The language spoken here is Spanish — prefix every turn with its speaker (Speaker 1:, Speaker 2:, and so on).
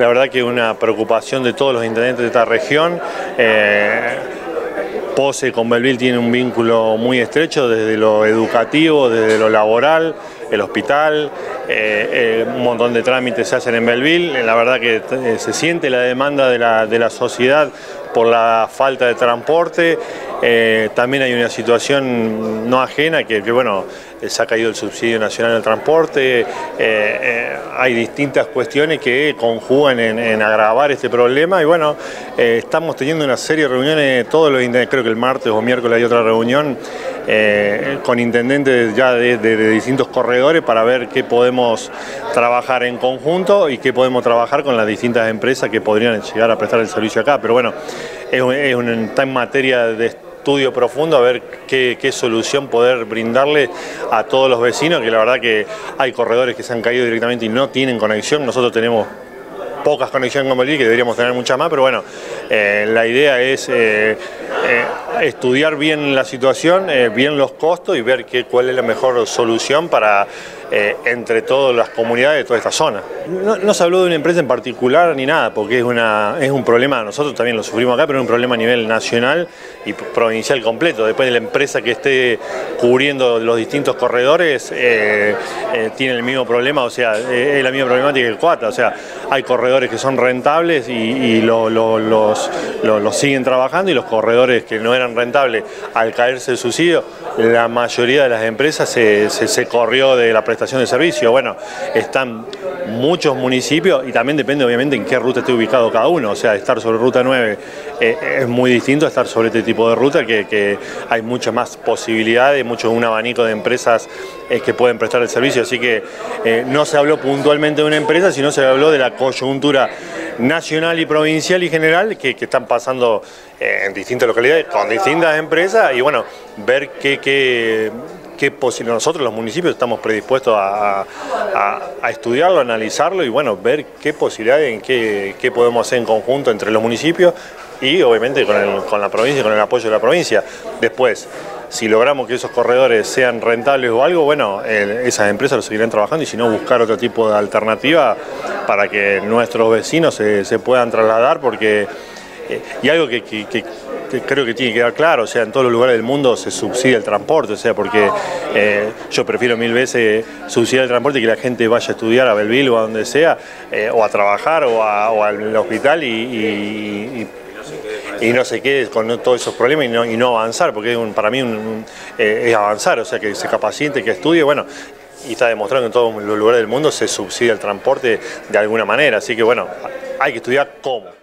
Speaker 1: la verdad que una preocupación de todos los intendentes de esta región. Eh, Pose con Belville tiene un vínculo muy estrecho desde lo educativo, desde lo laboral, el hospital, eh, eh, un montón de trámites se hacen en Belville, la verdad que se siente la demanda de la, de la sociedad por la falta de transporte. También hay una situación no ajena que, bueno, se ha caído el subsidio nacional del transporte, hay distintas cuestiones que conjugan en, agravar este problema y bueno, estamos teniendo una serie de reuniones, todos los creo que el martes o miércoles hay otra reunión con intendentes ya de, de, distintos corredores para ver qué podemos trabajar en conjunto y qué podemos trabajar con las distintas empresas que podrían llegar a prestar el servicio acá, pero bueno, es, un, está en materia de estudio profundo a ver qué, solución poder brindarle a todos los vecinos, que la verdad que hay corredores que se han caído directamente y no tienen conexión, nosotros tenemos pocas conexiones con Bolivia, que deberíamos tener muchas más, pero bueno, eh, la idea es eh, eh, estudiar bien la situación, bien los costos y ver qué, cuál es la mejor solución para eh, entre todas las comunidades de toda esta zona. No, se habló de una empresa en particular ni nada, porque es, un problema, nosotros también lo sufrimos acá, pero es un problema a nivel nacional y provincial completo. Después de la empresa que esté cubriendo los distintos corredores, eh, eh, tiene el mismo problema, o sea, es la misma problemática que el Cuata, o sea, hay corredores que son rentables y, los, siguen trabajando y los corredores que no eran rentables al caerse el subsidio, la mayoría de las empresas se, se corrió de la prestación de servicio. Bueno, están muchos municipios y también depende obviamente en qué ruta esté ubicado cada uno. O sea, estar sobre ruta 9 eh, es muy distinto a estar sobre este tipo de ruta que, hay muchas más posibilidades, mucho un abanico de empresas eh, que pueden prestar el servicio. Así que eh, no se habló puntualmente de una empresa, sino se habló de la coyuntura nacional y provincial y general que, están pasando en distintas localidades con distintas empresas y bueno, ver qué, qué qué nosotros los municipios estamos predispuestos a, estudiarlo, analizarlo y bueno, ver qué posibilidades, en qué, podemos hacer en conjunto entre los municipios y obviamente con, la provincia, con el apoyo de la provincia. Después, si logramos que esos corredores sean rentables o algo, bueno, esas empresas lo seguirán trabajando y si no, buscar otro tipo de alternativa para que nuestros vecinos se, puedan trasladar porque... Eh, y algo que creo que tiene que quedar claro, o sea, en todos los lugares del mundo se subsidia el transporte, o sea, porque eh, yo prefiero mil veces subsidiar el transporte y que la gente vaya a estudiar a Belville o a donde sea, eh, o a trabajar o, al hospital y, no se quede con todos esos problemas y no, avanzar, porque para mí eh, es avanzar, o sea, que se capacite, que estudie, bueno, y está demostrando que en todos los lugares del mundo se subsidia el transporte de alguna manera, así que bueno, hay que estudiar cómo.